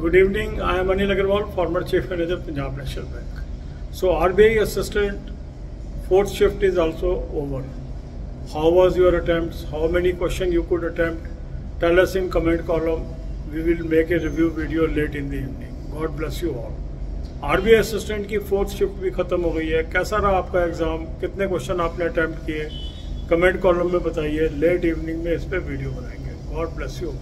Good evening. I am Anil Agarwal, former Chief Manager, Punjab National Bank. So RBI assistant fourth shift is also over. How was your attempts? How many questions you could attempt? Tell us in comment column. We will make a review video late in the evening. God bless you all. RBI assistant की fourth shift भी खत्म हो गई है कैसा रहा आपका exam कितने क्वेश्चन आपने अटेम्प्ट किए कमेंट कॉलम में बताइए लेट इवनिंग में इस पर वीडियो बनाएँगे गॉड ब्लेस यू